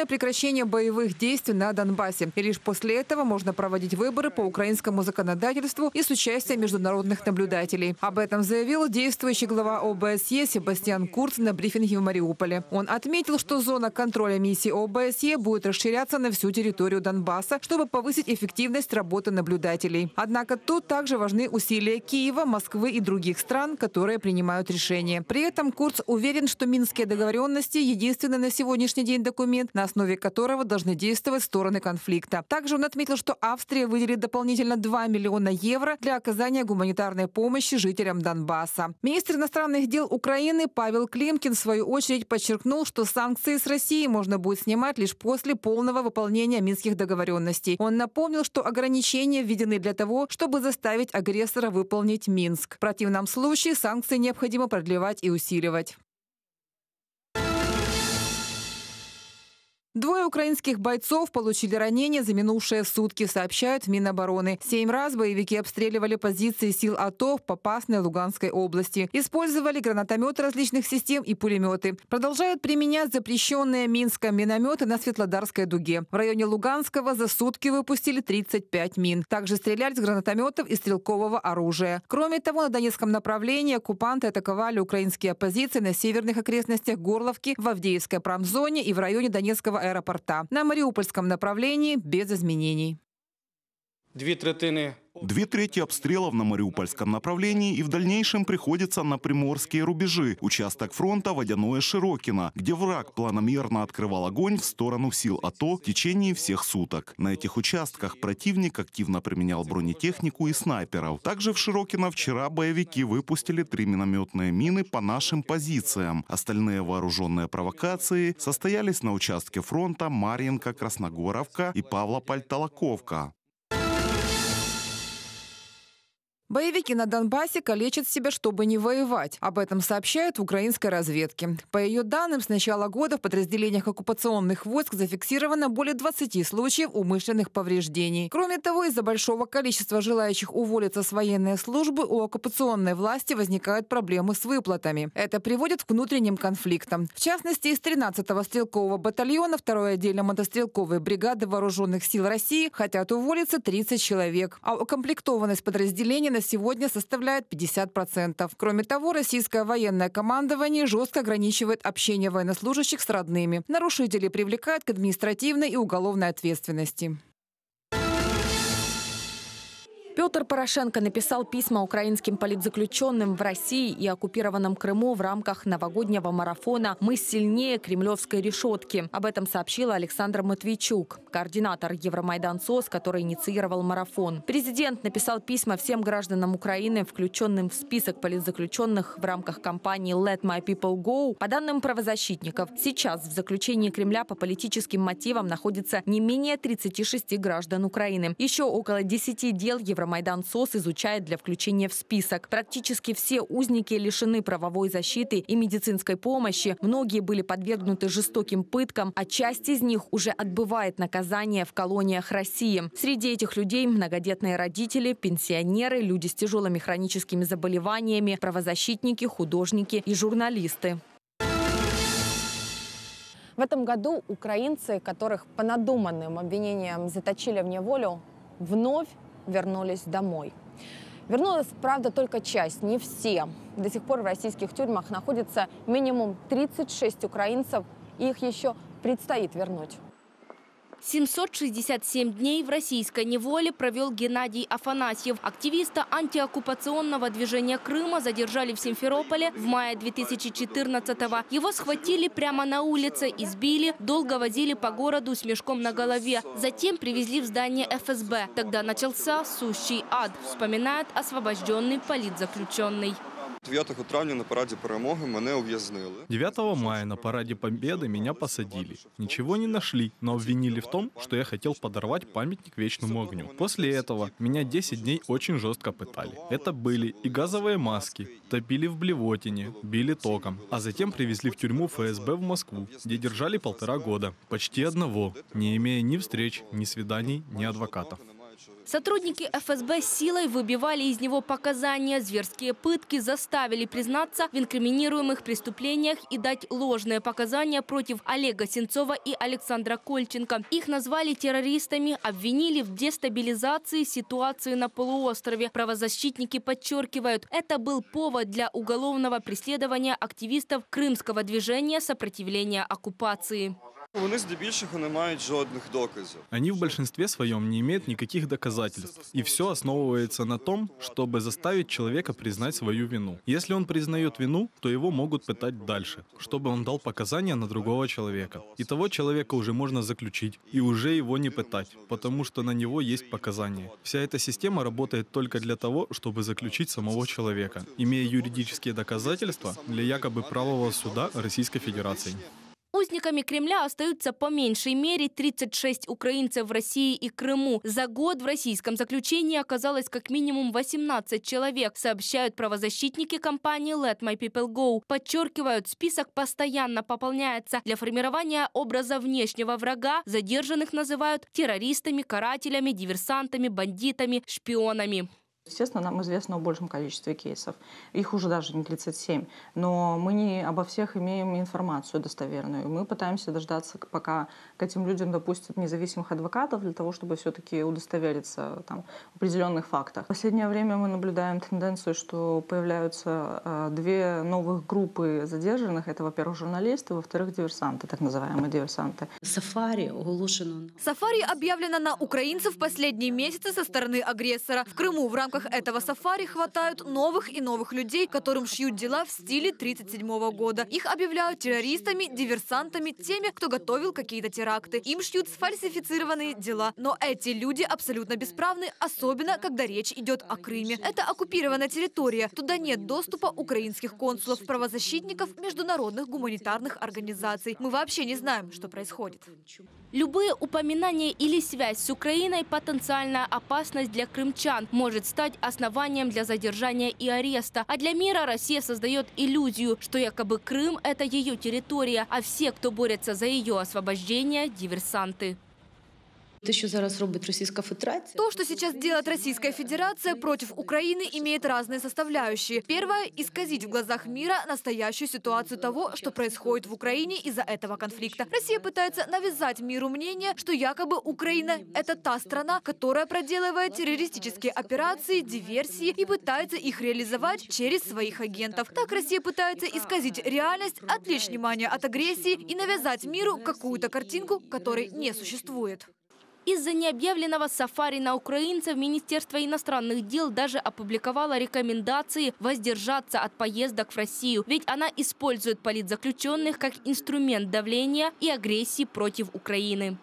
полное прекращение боевых действий на Донбассе. И лишь после этого можно проводить выборы по украинскому законодательству и с участием международных наблюдателей. Об этом заявил действующий глава ОБСЕ Себастьян Курц на брифинге в Мариуполе. Он отметил, что зона контроля миссии ОБСЕ будет расширяться на всю территорию Донбасса, чтобы повысить эффективность работы наблюдателей. Однако тут также важны усилия Киева, Москвы и других стран, которые принимают решения. При этом Курц уверен, что минские договоренности – единственный на сегодняшний день документ, на основе которого должны действовать стороны конфликта. Также он отметил, что Австрия выделит дополнительно 2 миллиона евро для оказания гуманитарной помощи жителям Донбасса. Министр иностранных дел Украины Павел Климкин в свою очередь подчеркнул, что санкции с Россией можно будет снимать лишь после полного выполнения минских договоренностей. Он напомнил, что ограничения введены для того, чтобы заставить агрессора выполнить Минск. В противном случае санкции необходимо продлевать и усиливать. Двое украинских бойцов получили ранения за минувшие сутки, сообщают Минобороны. Семь раз боевики обстреливали позиции сил АТО в Попасной Луганской области. Использовали гранатометы различных систем и пулеметы. Продолжают применять запрещенные Минском минометы на Светлодарской дуге. В районе Луганского за сутки выпустили 35 мин. Также стреляли с гранатометов и стрелкового оружия. Кроме того, на Донецком направлении оккупанты атаковали украинские оппозиции на северных окрестностях Горловки, в Авдеевской промзоне и в районе Донецкого аэропорта. На Мариупольском направлении без изменений. Две третины Две трети обстрелов на Мариупольском направлении и в дальнейшем приходится на приморские рубежи, участок фронта Водяное Широкино, где враг планомерно открывал огонь в сторону сил АТО в течение всех суток. На этих участках противник активно применял бронетехнику и снайперов. Также в Широкино вчера боевики выпустили три минометные мины по нашим позициям. Остальные вооруженные провокации состоялись на участке фронта Марьинка-Красногоровка и Павлополь-Толоковка. Боевики на Донбассе калечат себя, чтобы не воевать. Об этом сообщают в украинской разведке. По ее данным, с начала года в подразделениях оккупационных войск зафиксировано более 20 случаев умышленных повреждений. Кроме того, из-за большого количества желающих уволиться с военной службы у оккупационной власти возникают проблемы с выплатами. Это приводит к внутренним конфликтам. В частности, из 13-го стрелкового батальона 2-й отдельно мотострелковой бригады вооруженных сил России хотят уволиться 30 человек, а укомплектованность подразделений на сегодня составляет 50%. Кроме того, российское военное командование жестко ограничивает общение военнослужащих с родными. Нарушители привлекают к административной и уголовной ответственности. Петр Порошенко написал письма украинским политзаключенным в России и оккупированном Крыму в рамках новогоднего марафона «Мы сильнее кремлевской решетки». Об этом сообщила Александра Матвейчук, координатор Евромайдан СОС, который инициировал марафон. Президент написал письма всем гражданам Украины, включенным в список политзаключенных в рамках кампании «Let my people go». По данным правозащитников, сейчас в заключении Кремля по политическим мотивам находится не менее 36 граждан Украины. Еще около 10 дел Евромайдан Майдан СОС изучает для включения в список. Практически все узники лишены правовой защиты и медицинской помощи. Многие были подвергнуты жестоким пыткам, а часть из них уже отбывает наказание в колониях России. Среди этих людей многодетные родители, пенсионеры, люди с тяжелыми хроническими заболеваниями, правозащитники, художники и журналисты. В этом году украинцы, которых по надуманным обвинениям заточили в неволю, вновь вернулись домой. Вернулась, правда, только часть, не все. До сих пор в российских тюрьмах находится минимум 36 украинцев, и их еще предстоит вернуть. 767 дней в российской неволе провел Геннадий Афанасьев. Активиста антиоккупационного движения Крыма задержали в Симферополе в мае 2014-го. Его схватили прямо на улице, избили, долго возили по городу с мешком на голове. Затем привезли в здание ФСБ. Тогда начался сущий ад, вспоминает освобожденный политзаключенный. 9 травня на параде перемоги мене ув'язнили. 9 мая на параде Победы меня посадили. Ничего не нашли, но обвинили в том, что я хотел подорвать памятник Вечному огню. После этого меня 10 дней очень жестко пытали. Это были и газовые маски, топили в блевотине, били током, а затем привезли в тюрьму ФСБ в Москву, где держали полтора года, почти одного, не имея ни встреч, ни свиданий, ни адвокатов. Сотрудники ФСБ силой выбивали из него показания. Зверские пытки заставили признаться в инкриминируемых преступлениях и дать ложные показания против Олега Сенцова и Александра Кольченко. Их назвали террористами, обвинили в дестабилизации ситуации на полуострове. Правозащитники подчеркивают, это был повод для уголовного преследования активистов крымского движения сопротивления оккупации. Они в большинстве своем не имеют никаких доказательств. И все основывается на том, чтобы заставить человека признать свою вину. Если он признает вину, то его могут пытать дальше, чтобы он дал показания на другого человека. И того человека уже можно заключить, и уже его не пытать, потому что на него есть показания. Вся эта система работает только для того, чтобы заключить самого человека, имея юридические доказательства для якобы правого суда Российской Федерации. Узниками Кремля остаются по меньшей мере 36 украинцев в России и Крыму. За год в российском заключении оказалось как минимум 18 человек, сообщают правозащитники компании Let My People Go. Подчеркивают, список постоянно пополняется. Для формирования образа внешнего врага задержанных называют террористами, карателями, диверсантами, бандитами, шпионами. Естественно, нам известно о большем количестве кейсов. Их уже даже не 37. Но мы не обо всех имеем информацию достоверную. Мы пытаемся дождаться, пока к этим людям допустят независимых адвокатов для того, чтобы все-таки удостовериться там, в определенных фактах. В последнее время мы наблюдаем тенденцию, что появляются э, две новых группы задержанных. Это, во-первых, журналисты, во-вторых, диверсанты, так называемые диверсанты. Сафари оголошено. Сафари объявлено на украинцев последние месяцы со стороны агрессора. В Крыму в рамках этого сафари хватают новых и новых людей, которым шьют дела в стиле 1937 года. Их объявляют террористами, диверсантами, теми, кто готовил какие-то теракты. Им шьют сфальсифицированные дела. Но эти люди абсолютно бесправны, особенно когда речь идет о Крыме. Это оккупированная территория. Туда нет доступа украинских консулов, правозащитников, международных гуманитарных организаций. Мы вообще не знаем, что происходит. Любые упоминания или связь с Украиной – потенциальная опасность для крымчан, может стать основанием для задержания и ареста. А для мира Россия создает иллюзию, что якобы Крым – это ее территория, а все, кто борется за ее освобождение – диверсанты. То, что сейчас делает Российская Федерация против Украины, имеет разные составляющие. Первое – исказить в глазах мира настоящую ситуацию того, что происходит в Украине из-за этого конфликта. Россия пытается навязать миру мнение, что якобы Украина – это та страна, которая проделывает террористические операции, диверсии и пытается их реализовать через своих агентов. Так Россия пытается исказить реальность, отвлечь внимание от агрессии и навязать миру какую-то картинку, которой не существует. Из-за необъявленного сафари на украинцев Министерство иностранных дел даже опубликовало рекомендации воздержаться от поездок в Россию, ведь она использует политзаключенных как инструмент давления и агрессии против Украины.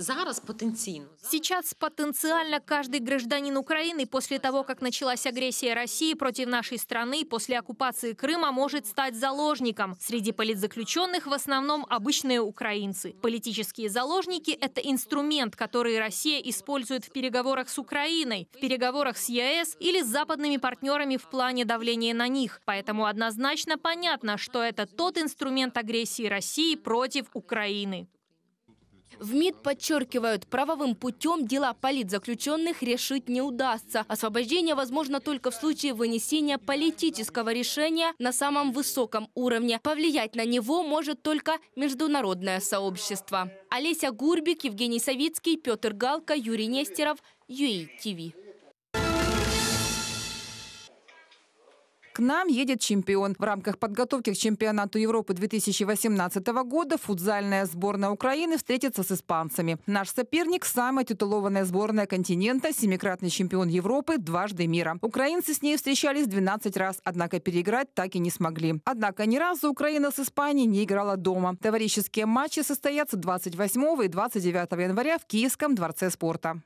Зараз потенційно Сейчас потенциально каждый гражданин Украины после того, как началась агрессия России против нашей страны, после оккупации Крыма, может стать заложником. Среди политзаключенных в основном обычные украинцы. Политические заложники – это инструмент, который Россия использует в переговорах с Украиной, в переговорах с ЕС или с западными партнерами в плане давления на них. Поэтому однозначно понятно, что это тот инструмент агрессии России против Украины. В МИД подчеркивают, правовым путем дела политзаключенных решить не удастся. Освобождение возможно только в случае вынесения политического решения на самом высоком уровне. Повлиять на него может только международное сообщество. Олеся Гурбик, Евгений Савицкий, Петр Галка, Юрий Нестеров, ЮИ-ТВ. Нам едет чемпион. В рамках подготовки к чемпионату Европы 2018 года футзальная сборная Украины встретится с испанцами. Наш соперник – самая титулованная сборная континента, семикратный чемпион Европы, дважды мира. Украинцы с ней встречались 12 раз, однако переиграть так и не смогли. Однако ни разу Украина с Испанией не играла дома. Товарищеские матчи состоятся 28 и 29 января в Киевском дворце спорта.